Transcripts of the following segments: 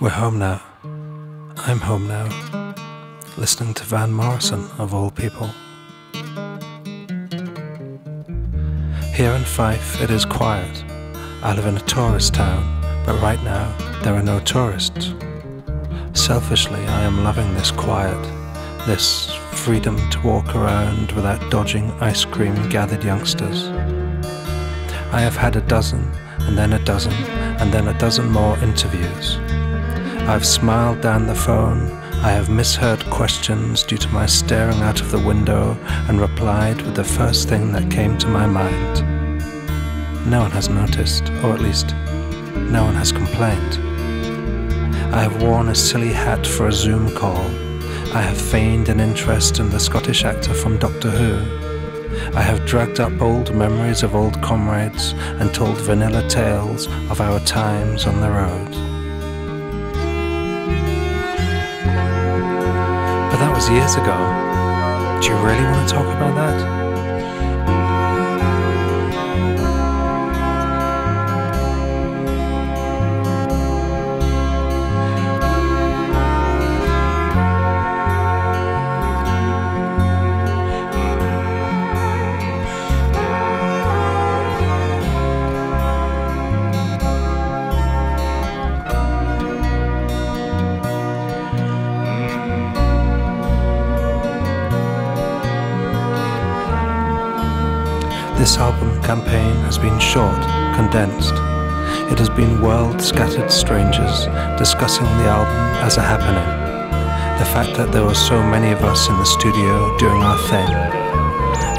We're home now. I'm home now. Listening to Van Morrison, of all people. Here in Fife, it is quiet. I live in a tourist town, but right now, there are no tourists. Selfishly, I am loving this quiet, this freedom to walk around without dodging ice cream gathered youngsters. I have had a dozen, and then a dozen, and then a dozen more interviews. I've smiled down the phone. I have misheard questions due to my staring out of the window and replied with the first thing that came to my mind. No one has noticed, or at least, no one has complained. I have worn a silly hat for a Zoom call. I have feigned an interest in the Scottish actor from Doctor Who. I have dragged up old memories of old comrades and told vanilla tales of our times on the road. Was years ago. Do you really want to talk about that? This album campaign has been short, condensed. It has been world scattered strangers discussing the album as a happening. The fact that there were so many of us in the studio doing our thing.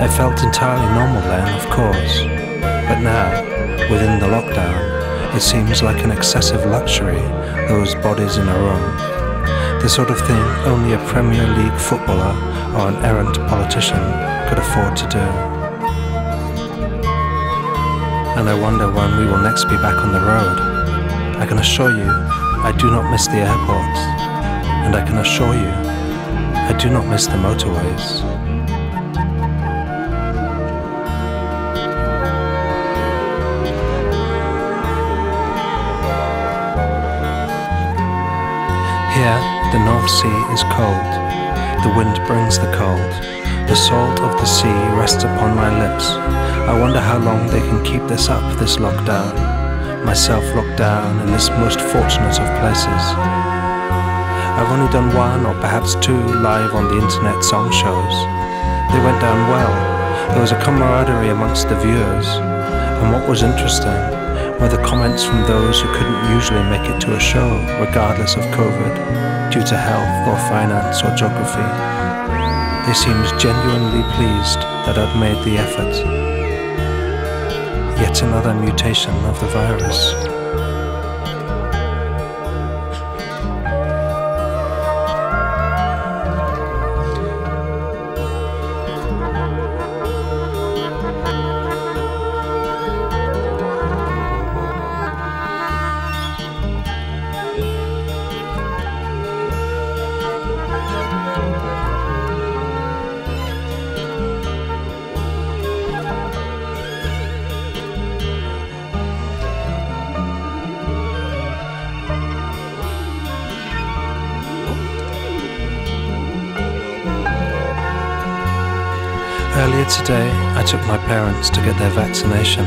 It felt entirely normal then, of course. But now, within the lockdown, it seems like an excessive luxury, those bodies in a room. The sort of thing only a Premier League footballer or an errant politician could afford to do and I wonder when we will next be back on the road. I can assure you, I do not miss the airports, and I can assure you, I do not miss the motorways. Here, the North Sea is cold. The wind brings the cold. The salt of the sea rests upon my lips. I wonder how long they can keep this up, this lockdown. Myself locked down in this most fortunate of places. I've only done one or perhaps two live on the internet song shows. They went down well. There was a camaraderie amongst the viewers. And what was interesting were the comments from those who couldn't usually make it to a show, regardless of COVID, due to health or finance or geography. They seemed genuinely pleased that I'd made the effort yet another mutation of the virus. Earlier today, I took my parents to get their vaccination.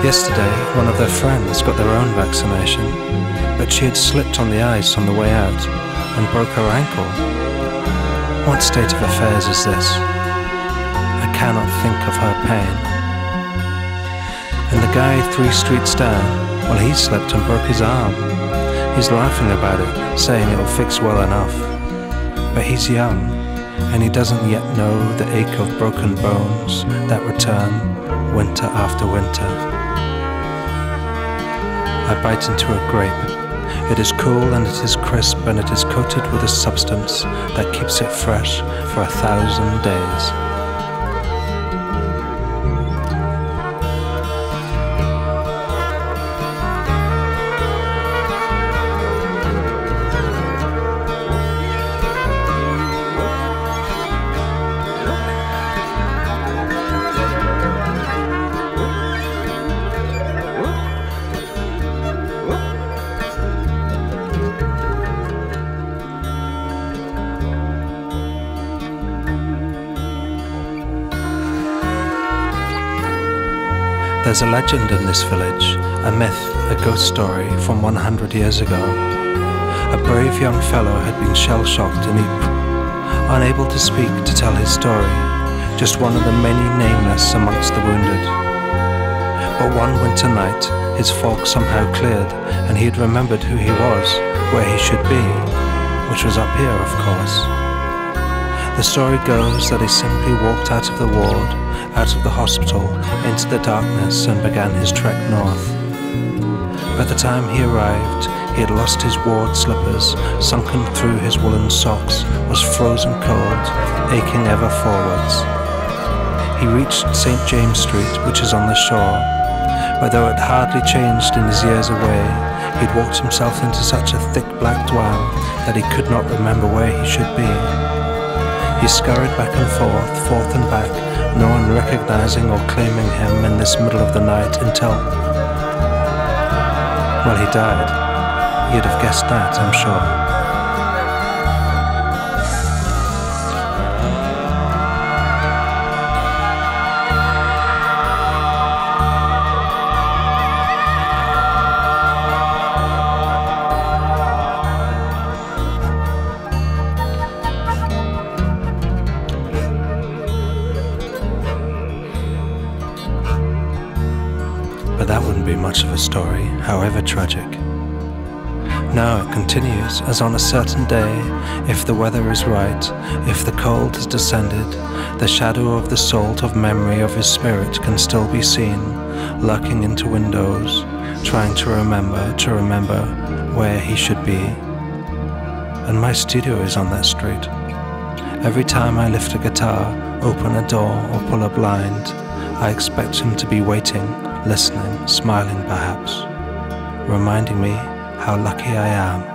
Yesterday, one of their friends got their own vaccination, but she had slipped on the ice on the way out and broke her ankle. What state of affairs is this? I cannot think of her pain. And the guy three streets down, well, he slipped and broke his arm. He's laughing about it, saying it'll fix well enough. But he's young and he doesn't yet know the ache of broken bones that return winter after winter. I bite into a grape. It is cool and it is crisp and it is coated with a substance that keeps it fresh for a thousand days. There's a legend in this village, a myth, a ghost story from 100 years ago. A brave young fellow had been shell shocked in Ypres, unable to speak to tell his story, just one of the many nameless amongst the wounded. But one winter night, his fog somehow cleared, and he had remembered who he was, where he should be, which was up here, of course. The story goes that he simply walked out of the ward, out of the hospital, into the darkness and began his trek north. By the time he arrived, he had lost his ward slippers, sunken through his woolen socks, was frozen cold, aching ever forwards. He reached St. James Street, which is on the shore, but though it hardly changed in his years away, he'd walked himself into such a thick black dwell that he could not remember where he should be. He scurried back and forth, forth and back, no one recognizing or claiming him in this middle of the night until. Well, he died. You'd have guessed that, I'm sure. But that wouldn't be much of a story, however tragic. No, it continues, as on a certain day, if the weather is right, if the cold has descended, the shadow of the salt of memory of his spirit can still be seen, lurking into windows, trying to remember, to remember where he should be. And my studio is on that street. Every time I lift a guitar, open a door, or pull a blind, I expect him to be waiting, listening, smiling perhaps, reminding me how lucky I am.